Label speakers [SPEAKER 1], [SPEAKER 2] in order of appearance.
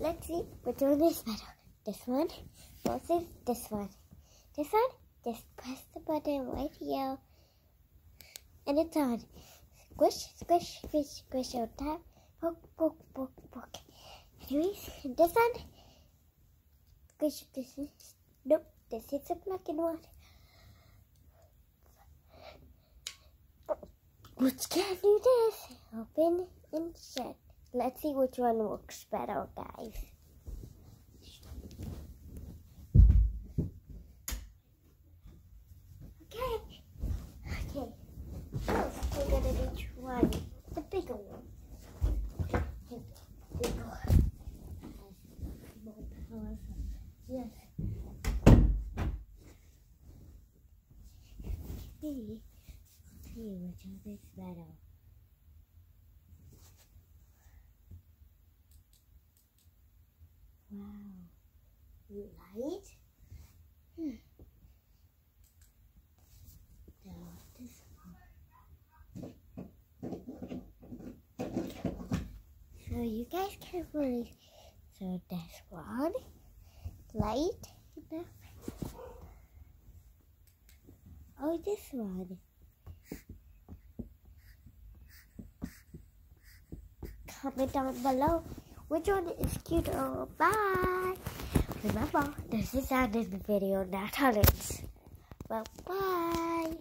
[SPEAKER 1] let's see which one is better. This one versus this one. This one, just press the button right here. And it's on. Squish, squish, squish, squish on tap. Poke, poke, poke, poke. Anyways, this one. Squish, squish. is, nope, this is a black white. Which can do this? Open and shut. Let's see which one works better, guys. Okay. Okay. First, we're gonna be trying the bigger one. Yes. See, see which one is better. Wow. Like? Hmm. So you guys can really so this one light. Oh this one. Comment down below which one is cuter. Bye. Remember, this is the end of the video, not. Well, bye.